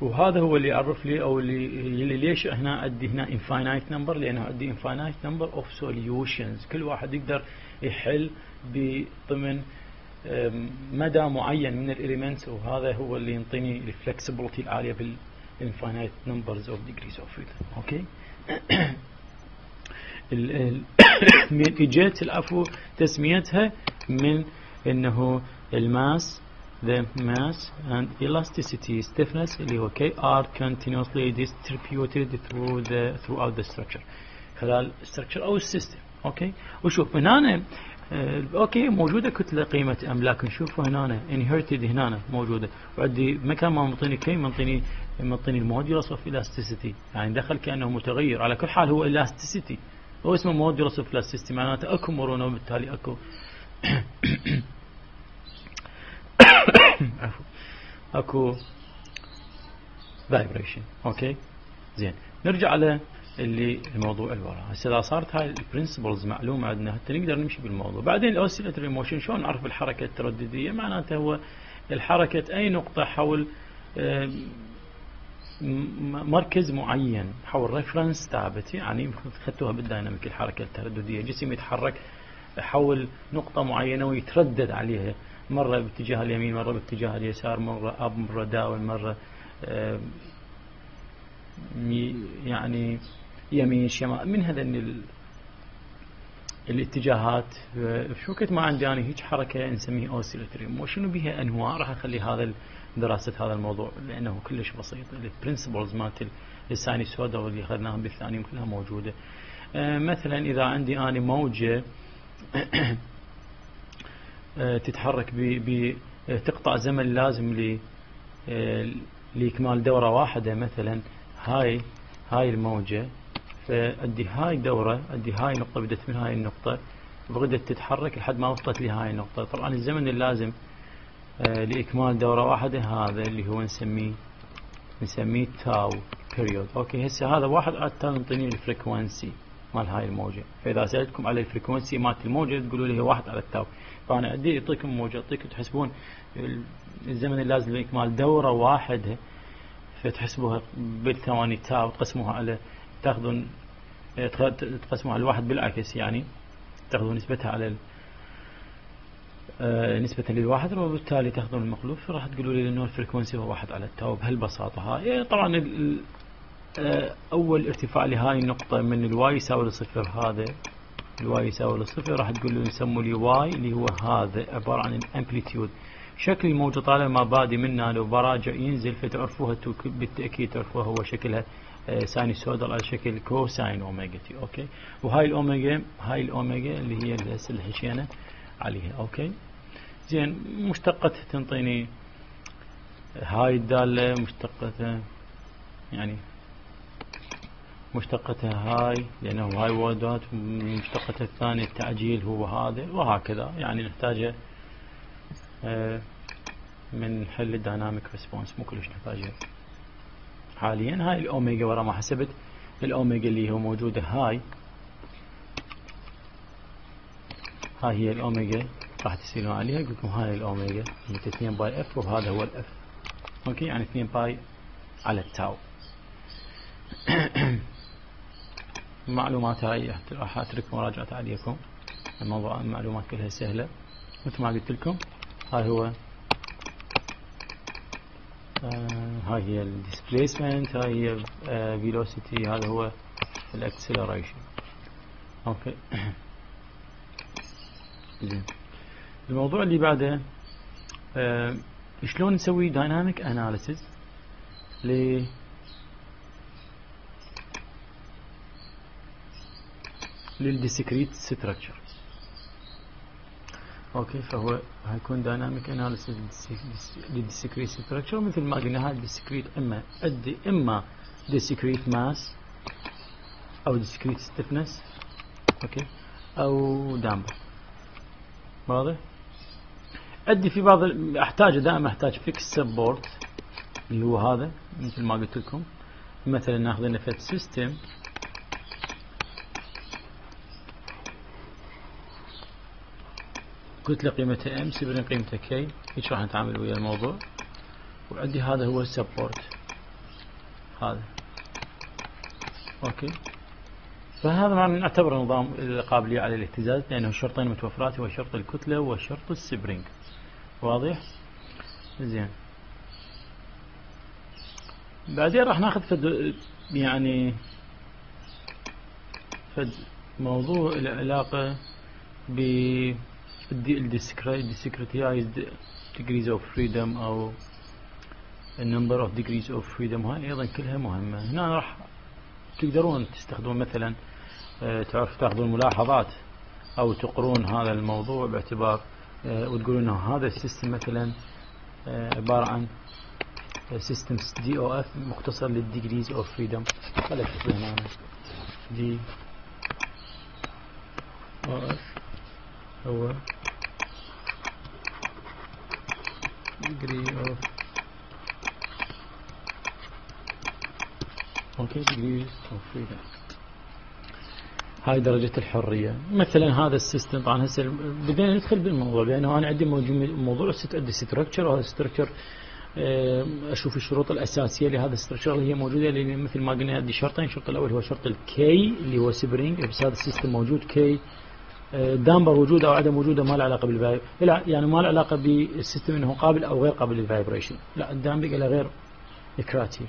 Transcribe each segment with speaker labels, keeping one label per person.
Speaker 1: وهذا هو اللي يعرف لي أو اللي, اللي ليش هنا عندي هنا infinite number لأنه عندي infinite number of solutions. كل واحد يقدر يحل بضمن مدى معين من ال elements وهذا هو اللي ينطيني ال flexibility العالية بال infinite numbers of degrees of freedom okay إجت العفو تسميتها من إنه ال mass the mass and elasticity stiffness اللي هو K are continuously distributed through the throughout the structure. خلال structure أو ال system okay وشوف هنا آه، okay موجودة كتلة قيمة أم لكن شوفوا هنا inherited هنا موجودة. وعندي مكان ما منطيني K منطيني منطيني ال modulus of elasticity يعني دخل كأنه متغير. على كل حال هو ال elasticity هو اسمه modulus of elasticity معناته أكو مرونة وبالتالي أكو. اكو vibration okay؟ زين. نرجع على اللي الموضوع اللي وراه. هسه إذا صارت هاي ال principles معلومة عندنا حتى نقدر نمشي بالموضوع. بعدين ال oscillatory motion شلون نعرف الحركه الترددية؟ معناته هو الحركة أي نقطة حول مركز معين حول reference ثابت. يعني اخذتوها بال dynamic الحركة الترددية. جسم يتحرك حول نقطة معينة ويتردد عليها. مرة باتجاه اليمين مرة باتجاه اليسار مرة up مرة down مرة يعني يمين شمال. من هذا الاتجاهات شو كنت ما عندي أنا هيك حركة نسميها oscillatory motion وبها أنواع؟ راح أخلي هذا دراسة هذا الموضوع لأنه كلش بسيط. ال principles مالت ال sinusoid واللي أخذناهم بالثاني كلها موجودة. آه، مثلا إذا عندي أنا موجة آه، تتحرك ب تقطع زمن لازم آه، لإكمال دورة واحدة مثلا. هاي هاي الموجة. فأدي هاي دورة أدي هاي نقطة بدت من هاي النقطة. وبدت تتحرك لحد ما وصلت لهاي النقطة. طبعا الزمن اللازم آه لإكمال دورة واحدة هذا اللي هو نسميه نسميه tau period okay هسه هذا واحد على ال tau ينطيني ال frequency مال هاي الموجة. فإذا سألتكم على ال frequency مالت الموجة تقولوا لي هي واحد على ال tau. فأنا أدي أعطيكم موجة. أعطيكم تحسبون الزمن اللازم لإكمال دورة واحدة فتحسبوها بالثواني tau تقسموها على تاخذون تقسموا على الواحد بالعكس يعني. تاخذون نسبتها على آه، نسبة للواحد وبالتالي تاخذون المقلوب راح تقولوا لي إنه ال frequency هو واحد على ال tau بهالبساطة هاي. يعني طبعا آه، أول ارتفاع لهاي النقطة من الواي يساوي لصفر هذا الواي يساوي لصفر راح تقول له نسموه لي واي اللي هو هذا عبارة عن الامبليتيود شكل الموجة طالما ما بادي منها لو براجع ينزل فتعرفوها بالتأكيد تعرفوها هو شكلها ساينوسويدال على شكل كوساين اوميجا تي أوكي؟ وهاي الأوميجا هاي الأوميجا اللي هي اللي حكينا عليها أوكي؟ زين مشتقتها تنطيني هاي الدالة مشتقتها يعني مشتقتها هاي لأنه هاي وردات مشتقتها الثانية التعجيل هو هذا وهكذا. يعني نحتاجه آه، من حل الديناميك ريسبونس مو كلش نحتاجه حاليا هاي الأوميجا ورا ما حسبت الأوميجا اللي هو موجودة هاي هاي هي الأوميجا راح تسيرون عليها يقول لكم هاي الأوميجا هي 2 pi f وهذا هو ال f. okay؟ يعني 2 pi على ال tau. المعلومات هاي راح اترك مراجعة عليكم الموضوع المعلومات كلها سهلة. مثل ما قلت لكم هاي هو آه، هاي هي ال displacement هاي هي velocity هذا هو ال acceleration okay. زين. الموضوع اللي بعده آه شلون نسوي dynamic analysis لل discrete structure okay فهو هيكون dynamic analysis لل discrete structure مثل ما قلنا هذا ال discrete إما أدي إما ديسكريت ماس أو ديسكريت ستيفنس أوكي أو دامبر واضح؟ أدي في بعض أحتاج دائما أحتاج فيكس سبورت اللي هو هذا مثل ما قلت لكم. مثلا ناخذ فت سيستم قلت له قيمته ام سبرين قيمته كي هيك راح نتعامل ويا الموضوع. وعندي هذا هو ال support. هذا. أوكي. فهذا ما نعتبره نظام القابلية على الاهتزاز لأنه الشرطين متوفرات هو شرط الكتلة وشرط ال spring. واضح؟ زين. بعدين راح ناخذ فد يعني فد موضوع العلاقة ب ال discretized degrees of freedom أو ال number of degrees of freedom. هاي أيضا كلها مهمة. هنا راح تقدرون تستخدمون مثلا آه، تعرف تاخذون ملاحظات أو تقرون هذا الموضوع باعتبار آه، وتقولون أنه هذا ال system مثلا آه، عبارة عن system D O F مختصر لل degrees of freedom خليك هنا؟ D O F هو degree of okay degrees of freedom. هاي درجة الحرية. مثلا هذا ال system طبعا هسه بدينا ندخل بالموضوع لأنه أنا عندي موضوع عندي structure وهذا ال structure أشوف الشروط الأساسية لهذا ال structure اللي هي موجودة مثل ما قلنا عندي شرطين الشرط الأول هو شرط الكي اللي هو سبرينج بس هذا السيستم موجود كي دامبر وجوده أو عدم وجوده ما له علاقة بالفايب. لا يعني ما له علاقة بالسيستم إنه قابل أو غير قابل للفايبريشن. لا الدامبر له غير كراتير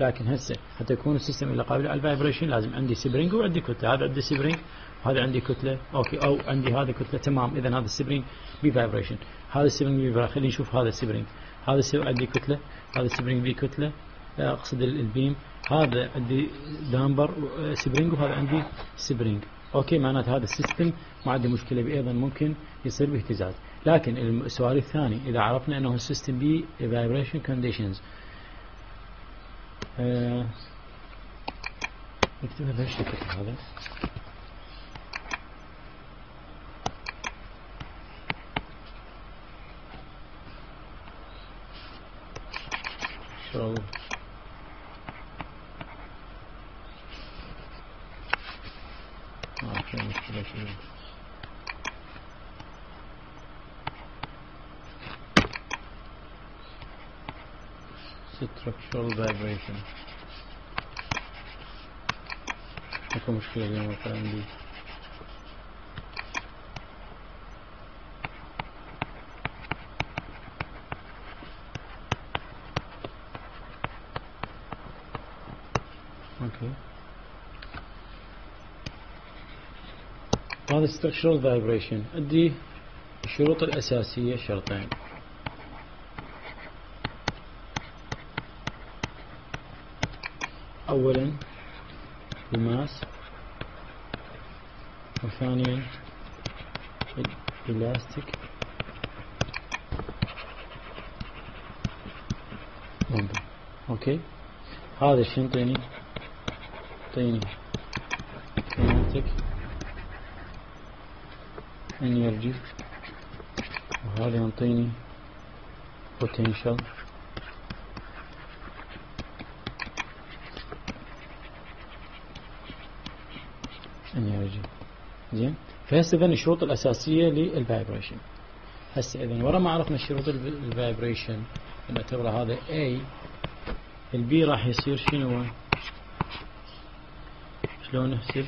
Speaker 1: لكن هسه حتى يكون السيستم اللي قابل للفايبريشن لازم عندي سبرينج وعندي كتلة. هذا عندي سبرينج وهذا عندي كتلة. أوكي أو عندي هذه كتلة. تمام اذا هذا السبرينج بفايبريشن. هذا السبرينج بفايبريشن. خلينا نشوف هذا السبرينج. هذا عندي كتلة. هذا ال spring بكتله أقصد ال beam. هذا عندي damper spring وهذا عندي spring. أوكي معناته هذا ال system ما عنده مشكلة أيضا ممكن يصير باهتزاز لكن السؤال الثاني إذا عرفنا إنه ال system بي conditions. آه نكتبها بهالشكل هذا؟ شغل structural vibration. اكو مشكلة اليوم الكلام دي أوكي هذا structural vibration? ادي الشروط الاساسية شرطين أولا ال mass وثانيا الإلاستيك. أوكي. هذا شو ينطيني يعطيني kinetic energy. وهذا ينطيني potential. energy زين؟ فهسه اذا الشروط الأساسية لل vibration هسه اذا ورا ما عرفنا شروط ال vibration نعتبره هذا A. ال B راح يصير شنو؟ شلون نحسب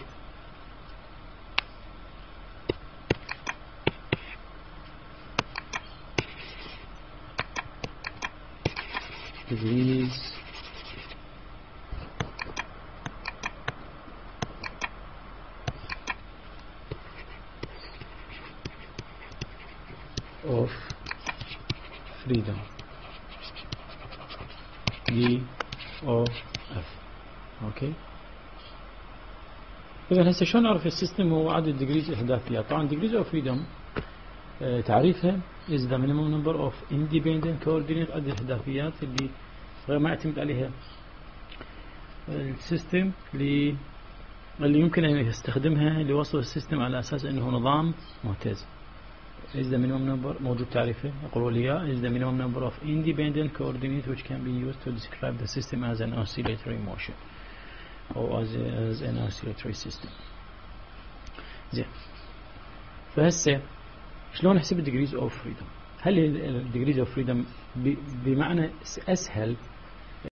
Speaker 1: degrees of freedom. D O F. أوكي اذا هسه شلون نعرف ال system هو عدد degrees احداثيات طبعا degrees of freedom تعريفها is the minimum number of independent coordinate عدد الاحداثيات اللي غير ما يعتمد عليها. ال system اللي اللي يمكن أن يستخدمها لوصف السيستم على أساس إنه نظام مهتز. Is the minimum number موجود تعريفه يقول لي is the minimum number of independent coordinates which can be used to describe the system as an oscillatory motion or as, as an oscillatory system زين فهسه شلون نحسب degrees of freedom هل degrees of freedom بمعنى أسهل